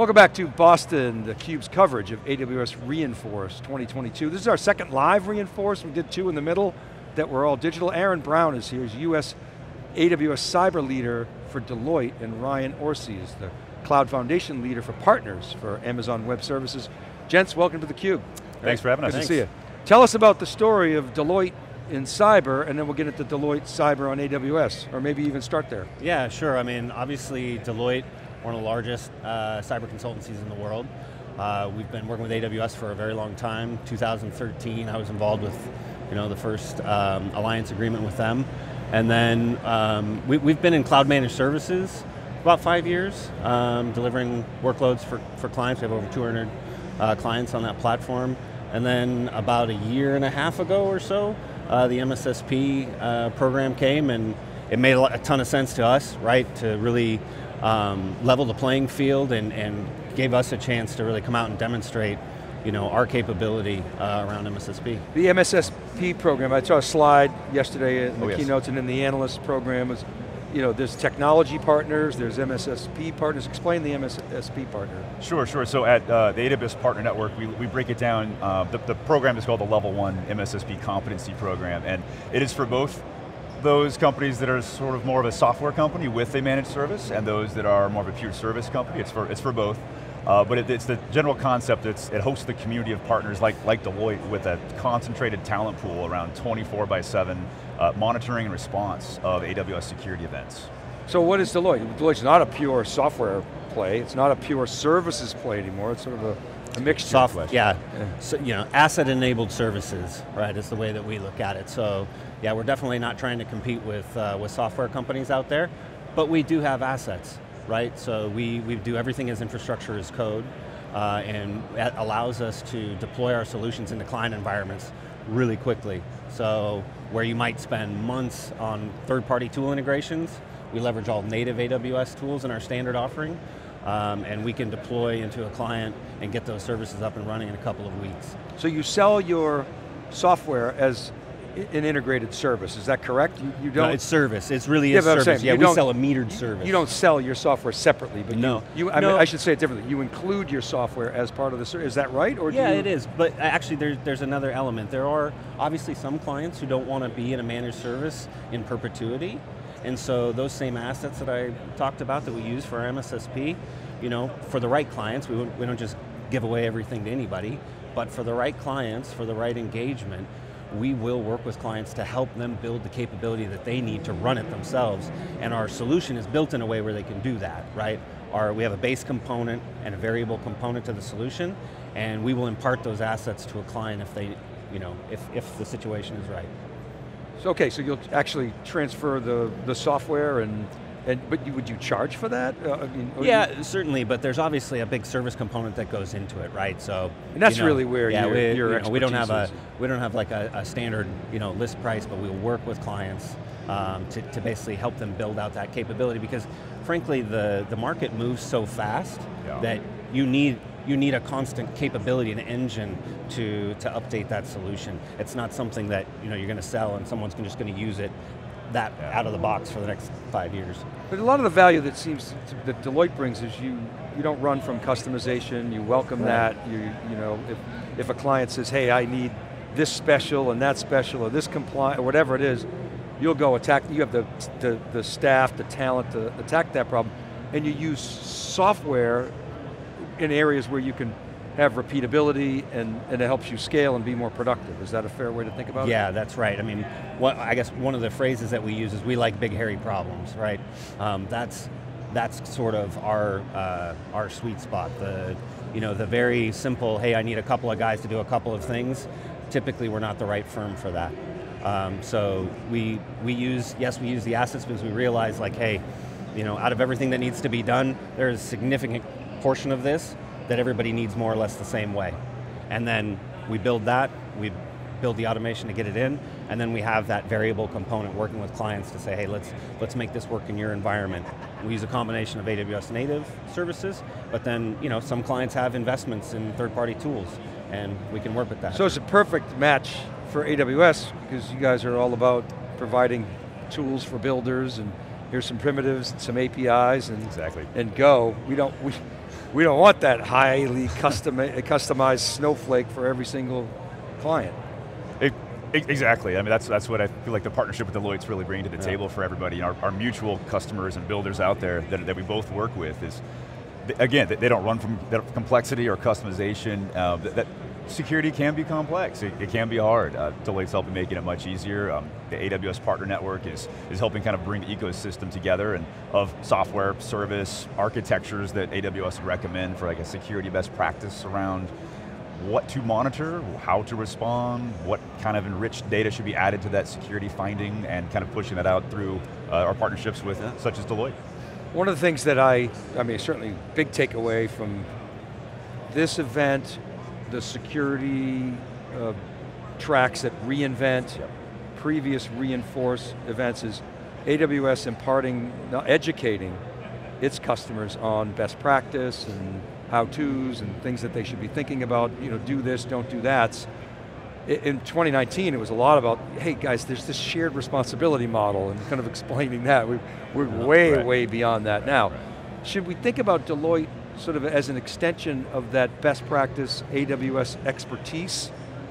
Welcome back to Boston, the CUBE's coverage of AWS re:Inforce 2022. This is our second live re:Inforce. We did two in the middle that were all digital. Aaron Brown is here, he's US AWS cyber leader for Deloitte, and Ryan Orsi is the Cloud Foundation leader for partners for Amazon Web Services. Gents, welcome to theCUBE. Thanks for having us. Good to see you. Tell us about the story of Deloitte in cyber, and then we'll get into Deloitte Cyber on AWS, or maybe even start there. Yeah, sure. I mean, obviously Deloitte, one of the largest uh, cyber consultancies in the world. Uh, we've been working with AWS for a very long time. 2013, I was involved with you know, the first um, alliance agreement with them. And then um, we, have been in cloud managed services about five years, um, delivering workloads for, for clients. We have over 200 uh, clients on that platform. And then about a year and a half ago or so, uh, the MSSP uh, program came and it made a, ton of sense to us, right, to really um, level the playing field and, and gave us a chance to really come out and demonstrate you know, our capability uh, around MSSP. The MSSP program, I saw a slide yesterday in the oh, yes. keynotes and in the analyst program, was, you know, there's technology partners, there's MSSP partners. Explain the MSSP partner. Sure, sure. So at uh, the AWS Partner Network, we, we break it down. Uh, the, the program is called the Level 1 MSSP Competency Program, and it is for both those companies that are sort of more of a software company with a managed service, and those that are more of a pure service company. It's for, it's for both. Uh, but it, it's the general concept, it's, it hosts the community of partners like, like Deloitte with a concentrated talent pool around 24 by 7 uh, monitoring and response of AWS security events. So what is Deloitte? Deloitte's not a pure software play, it's not a pure services play anymore, it's sort of a, a mixture. Software, yeah. yeah. So, you know, asset-enabled services, right, is the way that we look at it. So, yeah, we're definitely not trying to compete with, uh, with software companies out there, but we do have assets right? So we, we do everything as infrastructure as code, uh, and that allows us to deploy our solutions into client environments really quickly. So where you might spend months on third-party tool integrations, we leverage all native AWS tools in our standard offering, um, and we can deploy into a client and get those services up and running in a couple of weeks. So you sell your software as an integrated service, is that correct? You, you don't- no, it's service, it's really yeah, service. Saying, yeah, we sell a metered service. You don't sell your software separately, but no. you, you I, no. Mean, I should say it differently, you include your software as part of the service, is that right? Or yeah, you... it is, but uh, actually there's, there's another element. There are obviously some clients who don't want to be in a managed service in perpetuity, and so those same assets that I talked about that we use for our MSSP, you know, for the right clients, we, we don't just give away everything to anybody, but for the right clients, for the right engagement, we will work with clients to help them build the capability that they need to run it themselves. And our solution is built in a way where they can do that, right? Our, we have a base component and a variable component to the solution, and we will impart those assets to a client if they, you know, if, if the situation is right. So, okay, so you'll actually transfer the, the software and and, but would you charge for that? Uh, I mean, yeah, you, certainly, but there's obviously a big service component that goes into it, right? So and that's you know, really where yeah, your, we, your you know, we don't have a we don't have like a, a, standard you know list price, but we'll work with clients um, to, to basically help them build out that capability because, frankly, the the market moves so fast yeah. that you need you need a constant capability an engine to, to update that solution. It's not something that you know, you're going to sell and someone's just going to use it that yeah. out of the box for the next five years. But a lot of the value that seems to, that Deloitte brings is you you don't run from customization. You welcome right. that. You you know if if a client says, hey, I need this special and that special or this compliant or whatever it is, you'll go attack. You have the the, the staff, the talent to attack that problem, and you use software in areas where you can have repeatability and, and it helps you scale and be more productive. Is that a fair way to think about yeah, it? Yeah, that's right. I mean, what, I guess one of the phrases that we use is we like big hairy problems, right? Um, that's, that's sort of our, uh, our sweet spot. The, you know, the very simple, hey, I need a couple of guys to do a couple of things, typically we're not the right firm for that. Um, so we, we use, yes, we use the assets because we realize like, hey, you know, out of everything that needs to be done, there's a significant portion of this that everybody needs more or less the same way. And then we build that, we build the automation to get it in, and then we have that variable component working with clients to say, hey, let's, let's make this work in your environment. We use a combination of AWS native services, but then you know, some clients have investments in third-party tools, and we can work with that. So it's a perfect match for AWS, because you guys are all about providing tools for builders, and here's some primitives, and some APIs, and, exactly. and go. We don't, we, we don't want that highly custom, customized snowflake for every single client. It, Exactly. I mean, that's that's what I feel like the partnership with Deloitte's really bringing to the yeah. table for everybody. Our, our, mutual customers and builders out there that, that we both work with is, again, they don't run from complexity or customization. Uh, that, that, security can be complex. It, it can be hard. Uh, Deloitte's helping making it much easier. Um, the AWS Partner Network is, is helping kind of bring the ecosystem together and of software, service, architectures that AWS would recommend for like a security best practice around what to monitor, how to respond, what kind of enriched data should be added to that security finding, and kind of pushing that out through uh, our partnerships with yeah. such as Deloitte. One of the things that I, I mean certainly big takeaway from this event, the security uh, tracks that reInvent, yep. previous reinforce events is AWS imparting, educating its customers on best practice and how-tos and things that they should be thinking about, you know, do this, don't do that. In 2019, it was a lot about, hey guys, there's this shared responsibility model and kind of explaining that. We, are way, right. way beyond that now. Right. Should we think about Deloitte sort of as an extension of that best practice AWS expertise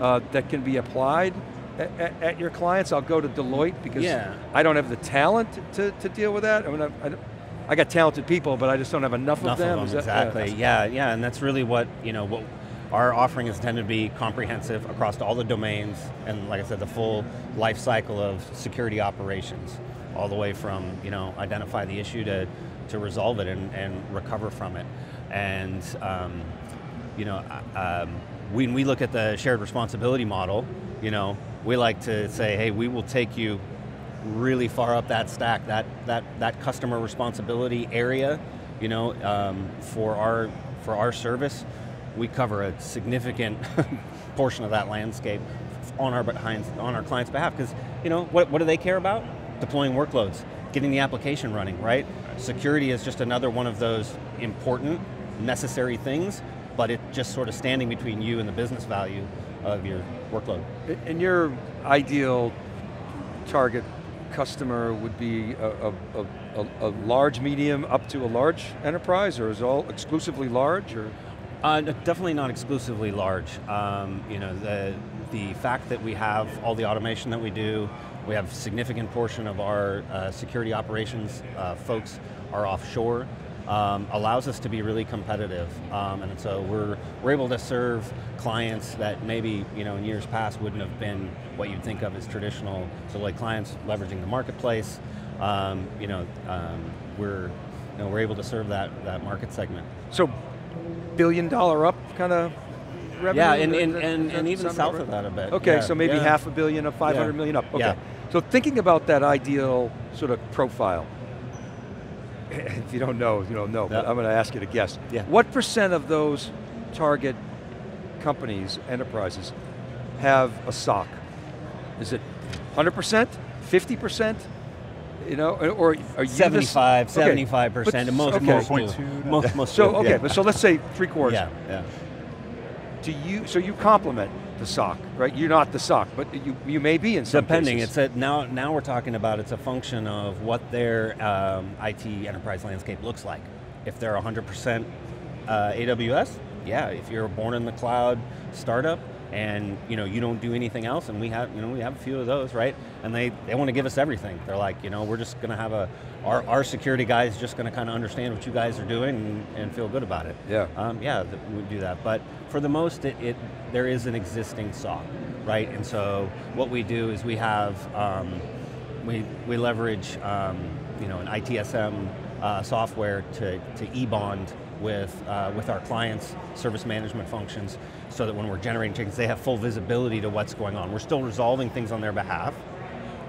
uh, that can be applied at, at, your clients? I'll go to Deloitte because yeah. I don't have the talent to, to deal with that. I mean, I, I, I got talented people, but I just don't have enough, enough of them. Of them exactly. yeah, yeah, yeah, and that's really what you know. What our offering is intended to be comprehensive across all the domains, and like I said, the full life cycle of security operations, all the way from you know identify the issue to to resolve it and, and recover from it, and um, you know. Um, when we look at the shared responsibility model, you know, we like to say, hey, we will take you really far up that stack, that that that customer responsibility area, you know, um, for our for our service, we cover a significant portion of that landscape on our behind on our clients' behalf. Because you know, what what do they care about? Deploying workloads, getting the application running, right? Security is just another one of those important, necessary things, but it's just sort of standing between you and the business value of your workload. And your ideal target customer would be a, a, a, a, large, medium, up to a large enterprise, or is it all exclusively large, or? Uh, definitely not exclusively large. Um, you know, the, the fact that we have all the automation that we do, we have a significant portion of our uh, security operations uh, folks are offshore, um, allows us to be really competitive. Um, and so we're, we're able to serve clients that maybe you know, in years past wouldn't have been what you'd think of as traditional. So like clients leveraging the marketplace, um, you know, um, we're, you know, we're able to serve that, that market segment. So billion dollar up kind of revenue? Yeah, and, and, and, and even south of that a bit. Okay, yeah. so maybe yeah. half a billion of five hundred yeah. million up. Okay. Yeah. So thinking about that ideal sort of profile, if you don't know, you don't know, yep. but I'm going to ask you to guess. Yeah. What percent of those target companies, enterprises, have a SOC? Is it 100%, 50%? You know, or are you 75, 75 percent, and most, okay. most, most, most, so okay, yeah. but so let's say three quarters. Yeah, yeah. Do you? So you complement the SOC, right? You're not the SOC, but you, you may be in some Depending, cases. it's a, now, now we're talking about it's a function of what their um, IT enterprise landscape looks like. If they're 100% uh, AWS, yeah, if you're born in the cloud startup, and you know you don't do anything else and we have you know we have a few of those right and they they want to give us everything they're like you know we're just going to have a our, our security guys just going to kind of understand what you guys are doing and, and feel good about it yeah um, yeah we do that but for the most it, it, there is an existing SOC right and so what we do is we have um, we we leverage um, you know an ITSM uh, software to to e-bond with, uh, with our clients' service management functions so that when we're generating tickets, they have full visibility to what's going on. We're still resolving things on their behalf.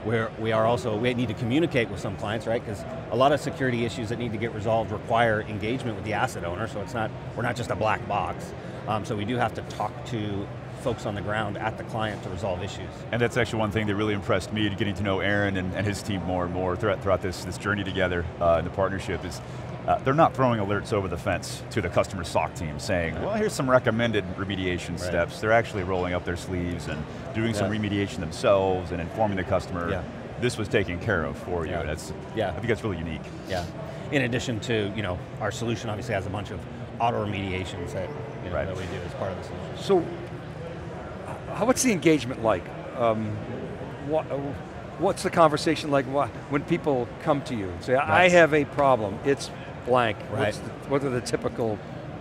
Where we are also, we need to communicate with some clients, right? Because a lot of security issues that need to get resolved require engagement with the asset owner, so it's not, we're not just a black box. Um, so we do have to talk to folks on the ground at the client to resolve issues. And that's actually one thing that really impressed me, getting to know Aaron and, and his team more and more throughout, throughout this, this journey together uh, in the partnership is uh, they're not throwing alerts over the fence to the customer SOC team saying, well, here's some recommended remediation right. steps. They're actually rolling up their sleeves and doing yeah. some remediation themselves and informing the customer, yeah. this was taken care of for you. That's, yeah. I think that's really unique. Yeah. In addition to, you know, our solution obviously has a bunch of auto remediations that, you know, Right. that we do as part of the solution. So, how, what's the engagement like? Um, what, what's the conversation like when people come to you and say, I Right. have a problem, it's blank. Right. The, what are the typical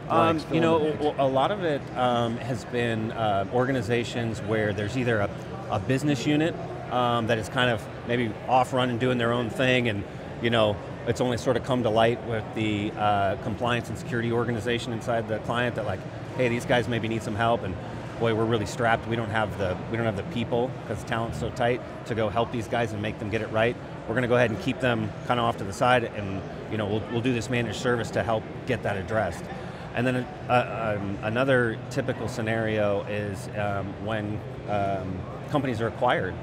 Um, you know, a a lot of it um, has been uh, organizations where there's either a, a business unit um, that is kind of maybe off run and doing their own thing, and you know, it's only sort of come to light with the uh, compliance and security organization inside the client that like, hey, these guys maybe need some help, and boy, we're really strapped. We don't have the we don't have the people because talent's so tight to go help these guys and make them get it right. We're going to go ahead and keep them kind of off to the side, and you know, we'll, we'll do this managed service to help get that addressed. And then uh, um, another typical scenario is um, when um, companies are acquired.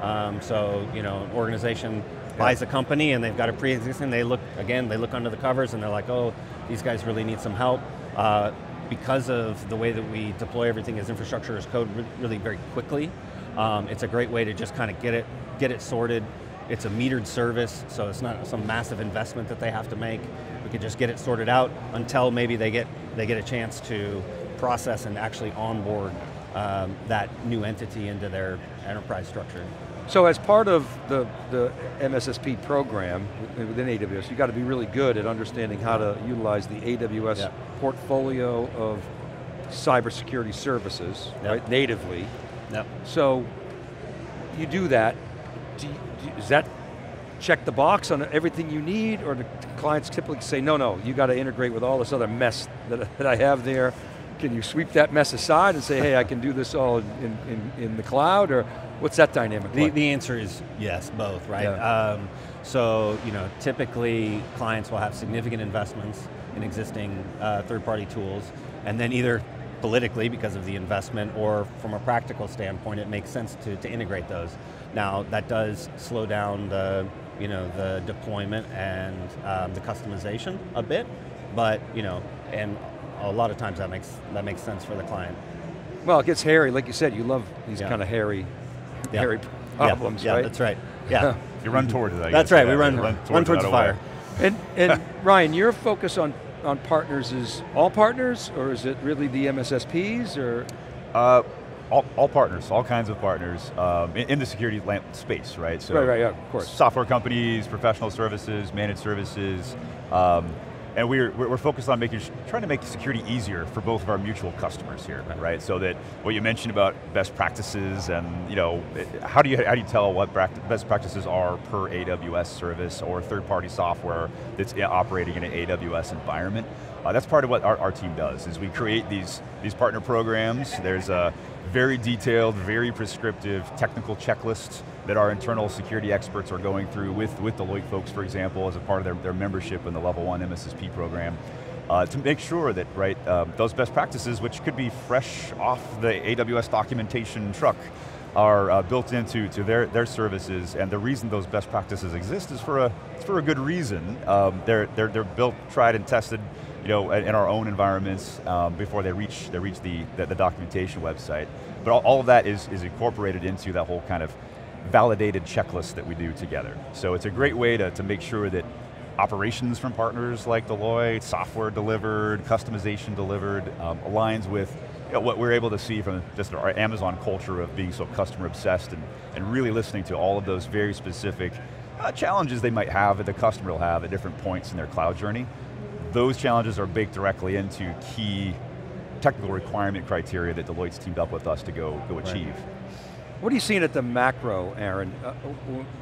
Um, so you know, an organization buys a company and they've got a pre-existing. They look again, they look under the covers and they're like, oh, these guys really need some help. Uh, because of the way that we deploy everything as infrastructure as code really very quickly, um, it's a great way to just kind of get it get it sorted. It's a metered service, so it's not some massive investment that they have to make. We could just get it sorted out until maybe they get they get a chance to process and actually onboard um, that new entity into their enterprise structure. So as part of the, the MSSP program within AWS, you got to be really good at understanding how to utilize the AWS Yeah. portfolio of cybersecurity services, Yeah. right, natively. Yep. So you do that, do you- does that check the box on everything you need, or do clients typically say, no, no, you got to integrate with all this other mess that, that I have there? Can you sweep that mess aside and say, hey, I can do this all in, in, in the cloud, or what's that dynamic The, like? the answer is yes, both, right? Yeah. Um, so, you know, typically clients will have significant investments in existing uh, third-party tools, and then either politically because of the investment or from a practical standpoint, it makes sense to, to integrate those. Now, that does slow down the, you know, the deployment and um, the customization a bit, but, you know, and a lot of times that makes, that makes sense for the client. Well, it gets hairy, like you said, you love these Yeah. kind of hairy, Yeah. hairy Yeah, problems, yeah, right? that's right. Yeah. You run towards it, I That's right, yeah, we run, run run towards towards the fire. And, and Ryan, your focus on, on partners is all partners, or is it really the MSSPs, or? Uh, all, all partners, all kinds of partners um, in, in the security space, right? So Right, right, yeah, of course. Software companies, professional services, managed services, um, and we're, we're focused on making, trying to make security easier for both of our mutual customers here, right? So that what you mentioned about best practices and you know, how do you how do you tell what best practices are per AWS service or third-party software that's operating in an AWS environment? Uh, that's part of what our, our team does, is we create these, these partner programs. There's a very detailed, very prescriptive technical checklist that our internal security experts are going through with, with Deloitte folks, for example, as a part of their, their membership in the Level 1 MSSP program. Uh, to make sure that, right, um, those best practices, which could be fresh off the AWS documentation truck, are uh, built into to their, their services, and the reason those best practices exist is for a, it's for a good reason. Um, they're, they're, they're built, tried and tested you know, in our own environments um, before they reach, they reach the, the, the documentation website. But all, all of that is, is incorporated into that whole kind of validated checklist that we do together. So it's a great way to, to make sure that operations from partners like Deloitte, software delivered, customization delivered, um, aligns with you know, what we're able to see from just our Amazon culture of being so customer obsessed and, and really listening to all of those very specific uh, challenges they might have that the customer will have at different points in their cloud journey. Those challenges are baked directly into key technical requirement criteria that Deloitte's teamed up with us to go, go achieve. What are you seeing at the macro, Aaron? Uh,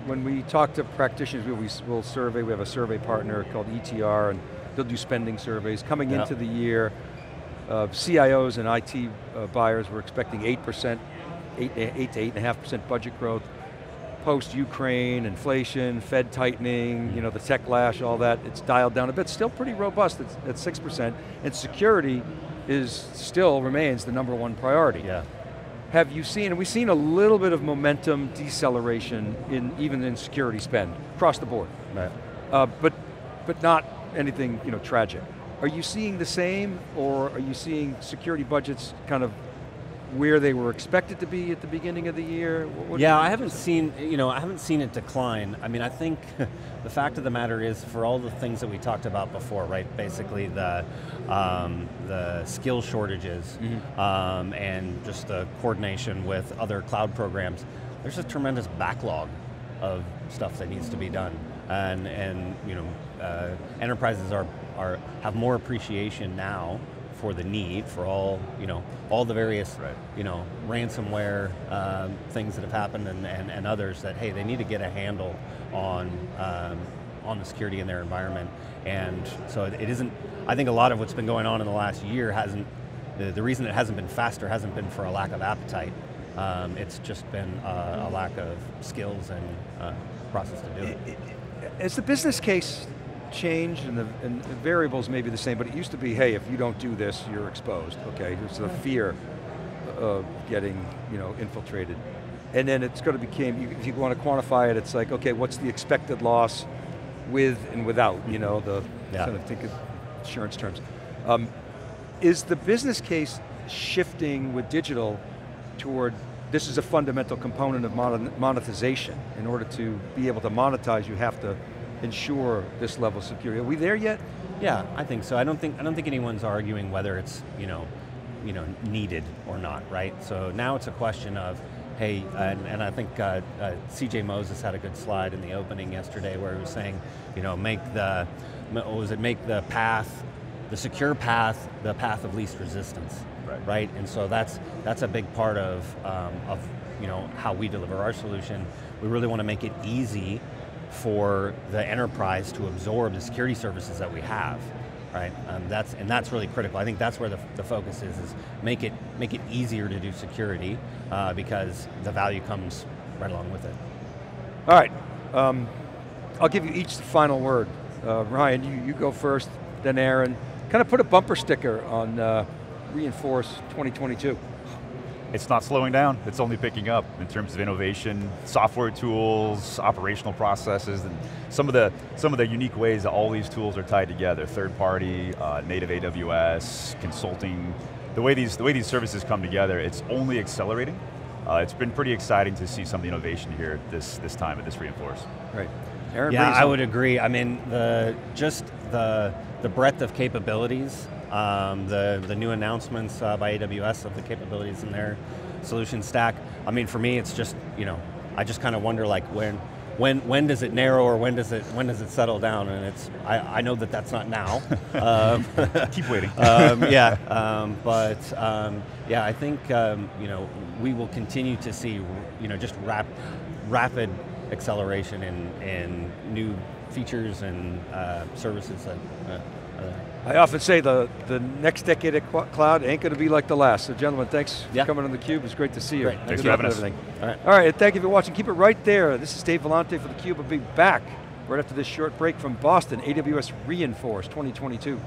when we talk to practitioners, we, we will survey, we have a survey partner called ETR, and they'll do spending surveys. Coming into the year, uh, CIOs and IT uh, buyers were expecting 8%, 8, 8 to 8.5% budget growth. Post-Ukraine, inflation, Fed tightening, you know, the tech lash, all that, it's dialed down a bit. Still pretty robust at, at 6%, and security is still remains the number one priority. Yeah. Have you seen, and we've seen a little bit of momentum deceleration in even in security spend across the board, Right. uh, but but not anything you know tragic. Are you seeing the same, or are you seeing security budgets kind of where they were expected to be at the beginning of the year? Yeah, I haven't seen, you know, I haven't seen it decline. I mean, I think the fact of the matter is for all the things that we talked about before, right? Basically the, um, the skill shortages mm -hmm. um, and just the coordination with other cloud programs, there's a tremendous backlog of stuff that needs to be done. And, and you know, uh, enterprises are, are, have more appreciation now for the need for all you know all the various right. you know ransomware um, things that have happened and, and, and, others that hey they need to get a handle on um, on the security in their environment and so it isn't I think a lot of what's been going on in the last year hasn't the, the reason it hasn't been faster hasn't been for a lack of appetite um, it's just been uh, a lack of skills and uh, process to do it. As the business case changed and the, and the, variables may be the same, but it used to be, hey, if you don't do this, you're exposed, okay? It's the fear of getting you know, infiltrated. And then it's going to become, if you want to quantify it, it's like, okay, what's the expected loss with and without, you know, the, yeah. kind of think of insurance terms. Um, is the business case shifting with digital toward, this is a fundamental component of monetization. In order to be able to monetize, you have to ensure this level of security. Are we there yet? Yeah, I think so. I don't think I don't think anyone's arguing whether it's you know, you know, needed or not, right? So now it's a question of, hey, and, and I think uh, uh, C.J. Moses had a good slide in the opening yesterday where he was saying, you know, make the, what was it, make the path, the secure path, the path of least resistance, right? right? And so that's that's a big part of um, of you know how we deliver our solution. We really want to make it easy for the enterprise to absorb the security services that we have, right? Um, that's, and that's really critical. I think that's where the, the focus is, is make it, make it easier to do security uh, because the value comes right along with it. All right, um, I'll give you each the final word. Uh, Ryan, you, you go first, then Aaron. Kind of put a bumper sticker on uh, Reinforce 2022 it's not slowing down, it's only picking up in terms of innovation, software tools, operational processes, and some of the, some of the unique ways that all these tools are tied together, third party, uh, native AWS, consulting, the way, these, the way these services come together, it's only accelerating. Uh, it's been pretty exciting to see some of the innovation here this, this time at this Reinforce. Right. Aaron yeah, I would agree. I mean, the, just the, the breadth of capabilities um, the, the new announcements uh, by AWS of the capabilities in their solution stack. I mean, for me, it's just, you know, I just kind of wonder like when, when, when does it narrow or when does it, when does it settle down? And it's, I, I know that that's not now. um, Keep waiting. um, yeah, um, but um, yeah, I think, um, you know, we will continue to see, you know, just rap, rapid acceleration in, in new features and uh, services that uh, I often say the, the next decade at cloud ain't going to be like the last. So gentlemen, thanks yeah. for coming on theCUBE. It's great to see you. Great. Thanks for having us. Everything. All right. All right, thank you for watching. Keep it right there. This is Dave Vellante for theCUBE. I'll be back right after this short break from Boston, AWS Reinforce 2022.